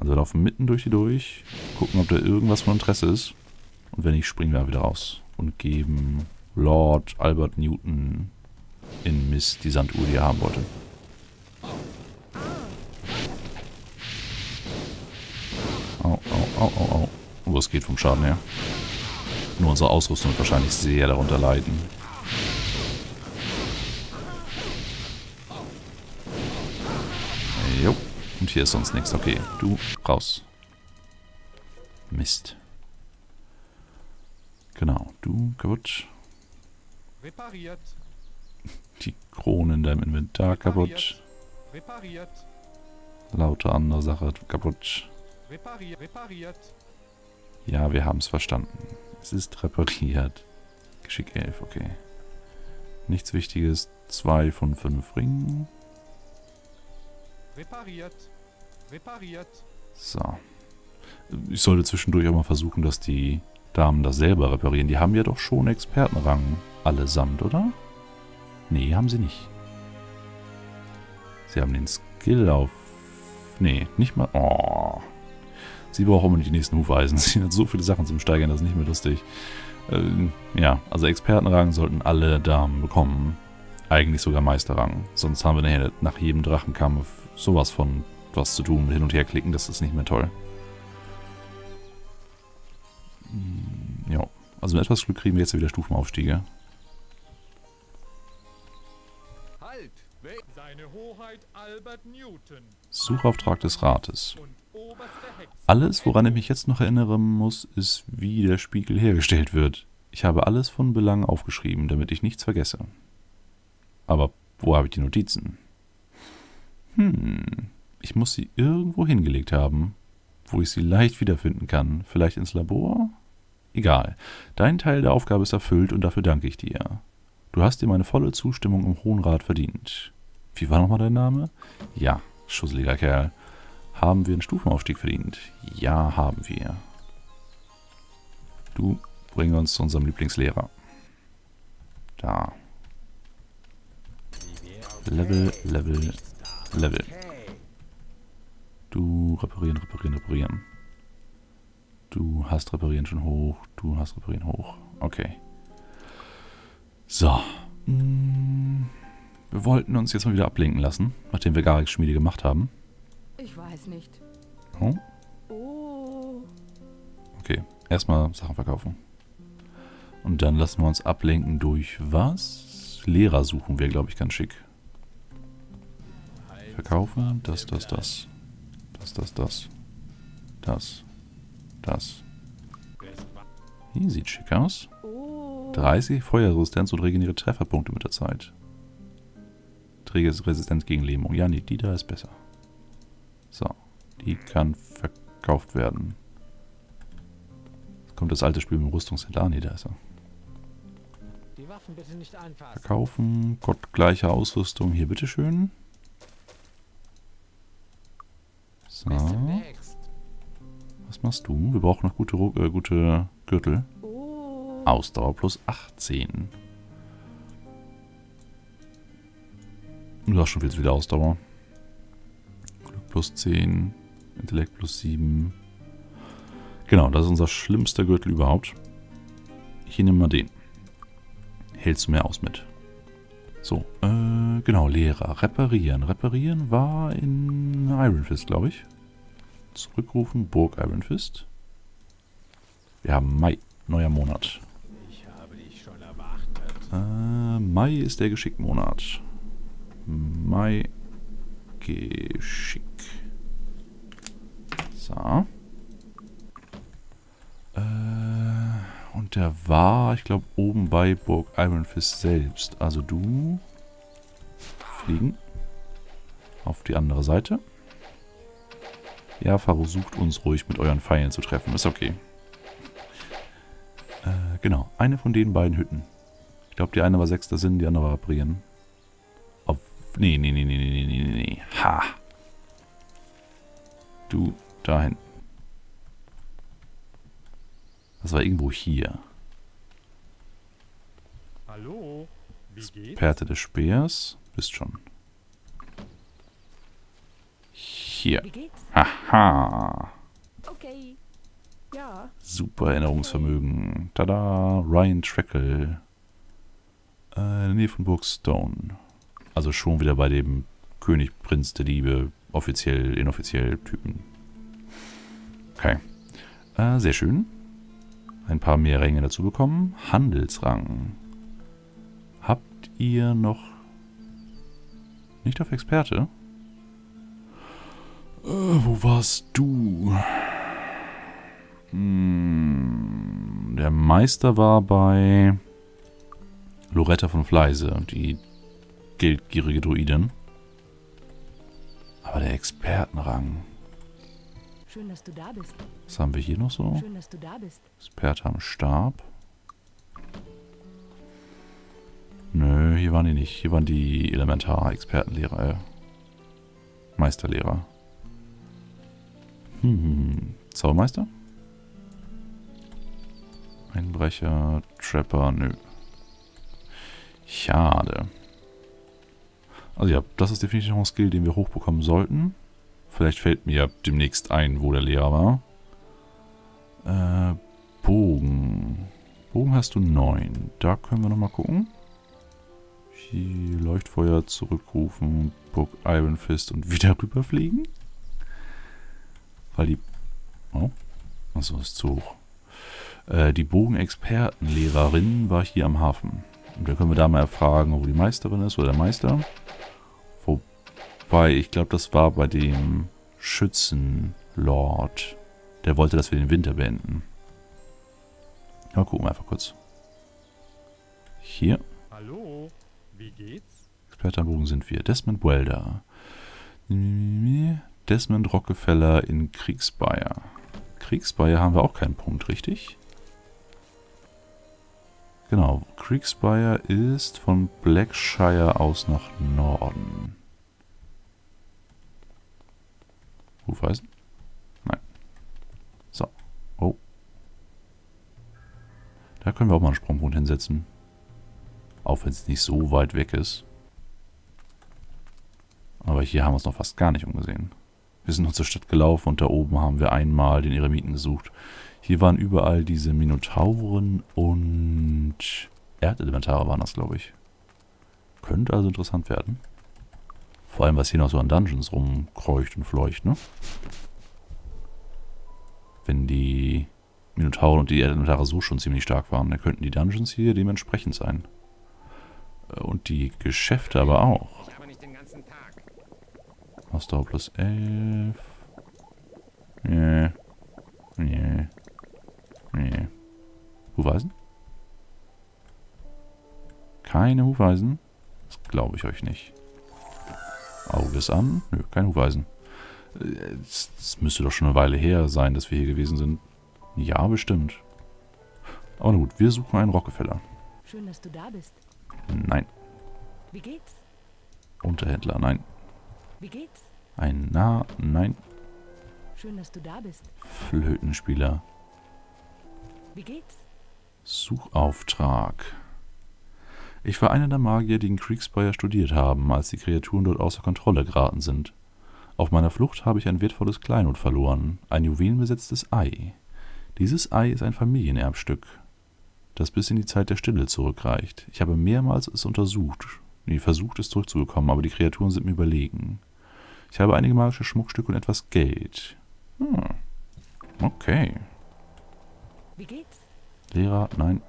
Also wir laufen mitten durch die durch, gucken, ob da irgendwas von Interesse ist. Und wenn nicht, springen wir wieder raus. Und geben Lord Albert Newton in Mist die Sanduhr, die er haben wollte. Au, au, au, au, au. Wo es geht vom Schaden her. Nur unsere Ausrüstung wird wahrscheinlich sehr darunter leiden. Jo. Und hier ist sonst nichts. Okay, du raus. Mist. Genau, du kaputt. Repariert. Die Krone in deinem Inventar kaputt. Repariert. Lauter andere Sache kaputt. Repariert. Repariert. Ja, wir haben es verstanden. Es ist repariert. Geschick 11, okay. Nichts Wichtiges. Zwei von fünf Ringen. Repariert. Repariert. So. Ich sollte zwischendurch auch mal versuchen, dass die Damen das selber reparieren. Die haben ja doch schon Expertenrang allesamt, oder? Nee, haben sie nicht. Sie haben den Skill auf... Nee, nicht mal... Oh. Sie brauchen immer die nächsten Hufeisen. Sie hat so viele Sachen zum Steigern, das ist nicht mehr lustig. Ähm, ja, also Expertenrang sollten alle Damen bekommen. Eigentlich sogar Meisterrang. Sonst haben wir nachher nach jedem Drachenkampf sowas von was zu tun. Hin und her klicken, das ist nicht mehr toll. Hm, Ja, also mit etwas Glück kriegen wir jetzt wieder Stufenaufstiege. Halt! Suchauftrag des Rates. Alles, woran ich mich jetzt noch erinnern muss, ist, wie der Spiegel hergestellt wird. Ich habe alles von Belang aufgeschrieben, damit ich nichts vergesse. Aber wo habe ich die Notizen? Hm, ich muss sie irgendwo hingelegt haben, wo ich sie leicht wiederfinden kann. Vielleicht ins Labor? Egal. Dein Teil der Aufgabe ist erfüllt und dafür danke ich dir. Du hast dir meine volle Zustimmung im Hohen Rat verdient. Wie war nochmal dein Name? Ja, schusseliger Kerl. Haben wir einen Stufenaufstieg verdient? Ja, haben wir. Du bring uns zu unserem Lieblingslehrer. Da. Level, Level, Level. Du reparieren, reparieren, reparieren. Du hast reparieren schon hoch. Du hast reparieren hoch. Okay. So. Mm, Wir wollten uns jetzt mal wieder ablenken lassen, nachdem wir Garix Schmiede gemacht haben. Ich weiß nicht. Oh. Oh. Okay, erstmal Sachen verkaufen. Und dann lassen wir uns ablenken durch was? Lehrer suchen wir, glaube ich, ganz schick. Verkaufen, das, das, das. Das, das, das. Das. Das. Hier sieht schick aus. Oh. 30 Feuerresistenz und regeneriert Trefferpunkte mit der Zeit. Trägerresistenz gegen Lähmung. Ja, nee, die da ist besser. So, die kann verkauft werden. Jetzt kommt das alte Spiel mit dem Rüstungshändler. Ah, nee, da ist er. Die Waffen bitte nicht anfassen. Verkaufen, Gott gleiche Ausrüstung. Hier, bitteschön. So, was machst du? Wir brauchen noch gute, äh, gute Gürtel. Oh. Ausdauer plus 18. Du hast schon viel zu viel Ausdauer. Glück plus 10. Intellekt plus 7. Genau, das ist unser schlimmster Gürtel überhaupt. Hier nimm mal den. Hältst du mehr aus mit. So, äh, genau, Lehrer. Reparieren. Reparieren war in Iron Fist, glaube ich. Zurückrufen, Burg Iron Fist. Wir haben Mai, neuer Monat. Ich habe dich schon erwartet. Äh, Mai ist der Geschickmonat. Mai Geschick. So. Und der war, ich glaube, oben bei Burg Iron Fist selbst. Also du fliegen auf die andere Seite. Ja, versucht uns ruhig mit euren Pfeilen zu treffen. Ist okay. Äh, genau, eine von den beiden Hütten. Ich glaube, die eine war sechster Sinn, die andere war reparieren. Auf, nee, nee, nee, nee, nee, nee, nee, nee. Ha! Du, da hinten. Das war irgendwo hier. Hallo? Wie geht's? Perte des Speers. Bist schon. Hier. Haha. Okay. Ja. Super Erinnerungsvermögen. Tada, Ryan Treckle. Äh, in der Nähe von Burg Stone. Also schon wieder bei dem König, Prinz der Liebe, offiziell, inoffiziell Typen. Okay. Äh, sehr schön. Ein paar mehr Ränge dazu bekommen. Handelsrang. Habt ihr noch nicht auf Experte? Äh, wo warst du? Hm, der Meister war bei Loretta von Fleise, die geldgierige Druidin. Aber der Expertenrang. Schön, dass du da bist. Was haben wir hier noch so? Schön, dass du da bist. Experte am Stab. Nö, hier waren die nicht. Hier waren die Elementar-Expertenlehrer. Äh, Meisterlehrer. Hm, hm, hm. Zaubermeister? Einbrecher, Trapper, nö. Schade. Also ja, das ist definitiv noch ein Skill, den wir hochbekommen sollten. Vielleicht fällt mir demnächst ein, wo der Lehrer war. Äh, Bogen. Bogen hast du 9. Da können wir nochmal gucken. Hier Leuchtfeuer zurückrufen, Burg Iron Fist und wieder rüberfliegen. Weil die... Oh. Achso, ist zu hoch. Äh, die Bogenexpertenlehrerin war hier am Hafen. Und da können wir da mal erfragen, wo die Meisterin ist oder der Meister. Wobei, ich glaube, das war bei dem Schützenlord. Der wollte, dass wir den Winter beenden. Mal gucken einfach kurz. Hier. Hallo, wie geht's? Experte am Bogen sind wir. Desmond Welder. Desmond Rockefeller in Kriegsbayer. Kriegsbayer haben wir auch keinen Punkt, richtig? Genau, Kriegsbayer ist von Blackshire aus nach Norden. Hufeisen? Nein. So. Oh. Da können wir auch mal einen Sprungpunkt hinsetzen. Auch wenn es nicht so weit weg ist. Aber hier haben wir es noch fast gar nicht umgesehen. Wir sind noch zur Stadt gelaufen und da oben haben wir einmal den Eremiten gesucht. Hier waren überall diese Minotauren und Erdelementare waren das, glaube ich. Könnte also interessant werden. Vor allem, was hier noch so an Dungeons rumkreucht und fleucht, ne? Wenn die Minotauren und die Erdelementare so schon ziemlich stark waren, dann könnten die Dungeons hier dementsprechend sein. Äh, Und die Geschäfte aber auch. Ausdauer plus 11. Nee. Nee. Nee. Hufeisen? Keine Hufeisen? Das glaube ich euch nicht. Auge ist an. Nö, kein Hufeisen. Äh, Es es müsste doch schon eine Weile her sein, dass wir hier gewesen sind. Ja, bestimmt. Aber na gut, wir suchen einen Rockefeller. Schön, dass du da bist. Nein. Wie geht's? Unterhändler, nein. Wie geht's? Ein Na, nein. Schön, dass du da bist. Flötenspieler. Wie geht's? Suchauftrag. Ich war einer der Magier, die in Kriegspire studiert haben, als die Kreaturen dort außer Kontrolle geraten sind. Auf meiner Flucht habe ich ein wertvolles Kleinod verloren, ein juwelenbesetztes Ei. Dieses Ei ist ein Familienerbstück, das bis in die Zeit der Stille zurückreicht. Ich habe mehrmals es untersucht, nee, versucht es zurückzubekommen, aber die Kreaturen sind mir überlegen. Ich habe einige magische Schmuckstücke und etwas Geld. Hm. Okay. Wie geht's? Lehrer, nein.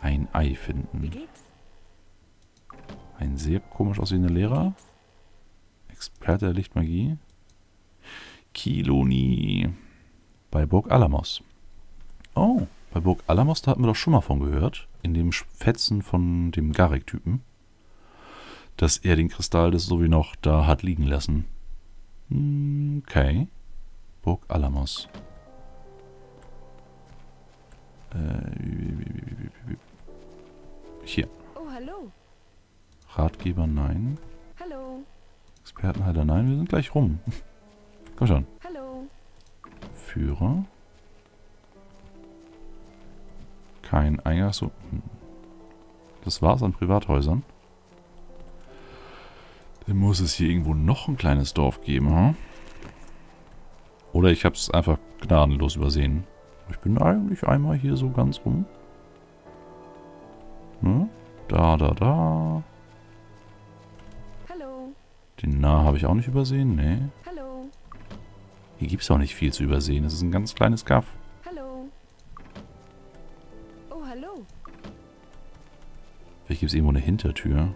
Ein Ei finden. Ein sehr komisch aussehender Lehrer. Experte der Lichtmagie. Kiloni. Bei Burg Alamos. Oh, bei Burg Alamos, da hatten wir doch schon mal von gehört. In dem Fetzen von dem Garek-Typen. Dass er den Kristall des so wie noch da hat liegen lassen. Hm, Okay. Burg Alamos. Äh, hier. Oh, hallo. Ratgeber, nein. Hallo. Expertenhalter, nein. Wir sind gleich rum. Komm schon. Hallo. Führer. Kein Eingang. So. hm. Das war's an Privathäusern. Dann muss es hier irgendwo noch ein kleines Dorf geben, hm? Oder ich habe es einfach gnadenlos übersehen. Ich bin eigentlich einmal hier so ganz rum. Ne? Da, da, da. Hallo. Den Nah habe ich auch nicht übersehen, ne? Hallo. Hier gibt es auch nicht viel zu übersehen. Es ist ein ganz kleines Gaff. Hallo. Oh, hallo. Vielleicht gibt es irgendwo eine Hintertür.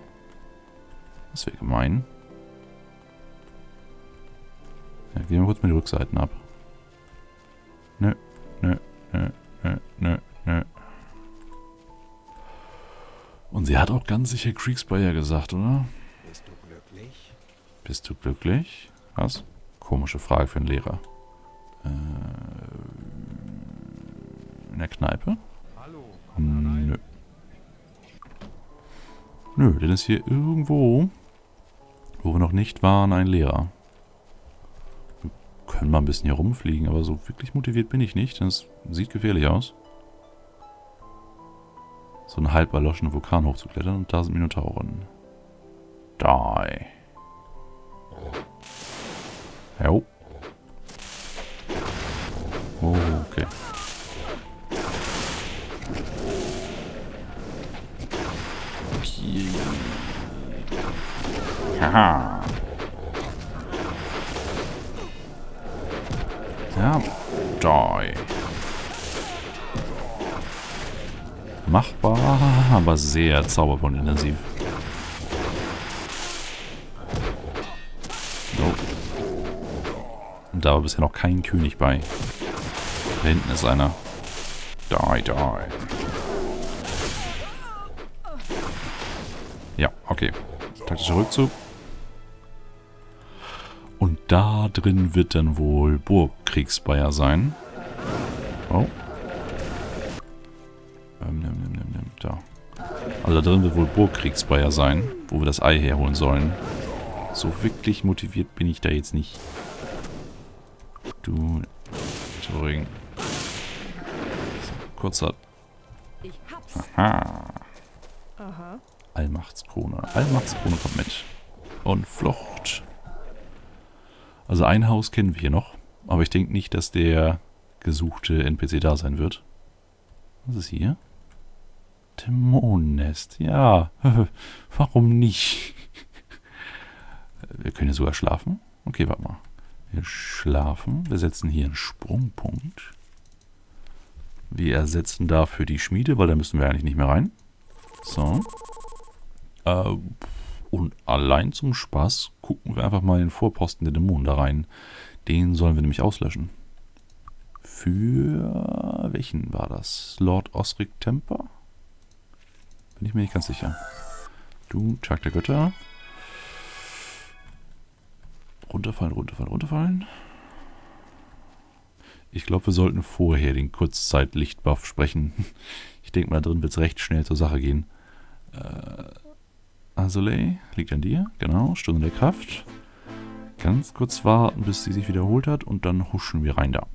Das wäre gemein. Ja, gehen wir kurz mal die Rückseiten ab. Nö, nö, nö, nö, nö, nö. Und sie hat auch ganz sicher Kriegsbayer gesagt, oder? Bist du glücklich? Bist du glücklich? Was? Komische Frage für einen Lehrer. Äh, in der Kneipe? Hallo, komm. Nö. Nö, denn ist hier irgendwo, wo wir noch nicht waren, ein Lehrer. Können mal ein bisschen hier rumfliegen, aber so wirklich motiviert bin ich nicht, es sieht gefährlich aus. So einen halb erloschenen Vulkan hochzuklettern und da sind Minotauren. Die. Jo. Oh. Okay. Haha. Ja, die. Machbar, aber sehr zauberpunktintensiv. So. Da war bisher noch kein König bei. Da hinten ist einer. Die, die. Ja, okay. Taktischer Rückzug. Da drin wird dann wohl Burgkriegsbayer sein. Oh. Ähm, nimm, nimm, nimm, nimm, da. Also da drin wird wohl Burgkriegsbayer sein, wo wir das Ei herholen sollen. So wirklich motiviert bin ich da jetzt nicht. Du, beruhigen. So, kurzer... Ich hab's. Ha. Aha. Allmachtskrone. Allmachtskrone kommt mit. Und Flucht. Also ein Haus kennen wir hier noch. Aber ich denke nicht, dass der gesuchte NPC da sein wird. Was ist hier? Dämonennest. Ja, warum nicht? Wir können hier sogar schlafen. Okay, warte mal. Wir schlafen. Wir setzen hier einen Sprungpunkt. Wir ersetzen dafür die Schmiede, weil da müssen wir eigentlich nicht mehr rein. So. Äh, und allein zum Spaß gucken wir einfach mal den Vorposten der Dämonen da rein. Den sollen wir nämlich auslöschen. Für welchen war das? Lord Osric Temper? Bin ich mir nicht ganz sicher. Du, Tag der Götter. Runterfallen, runterfallen, runterfallen. Ich glaube, wir sollten vorher den Kurzzeitlichtbuff sprechen. Ich denke mal, da drin wird es recht schnell zur Sache gehen. Äh, Azulay liegt an dir. Genau, Stunde der Kraft. Ganz kurz warten, bis sie sich wiederholt hat und dann huschen wir rein da.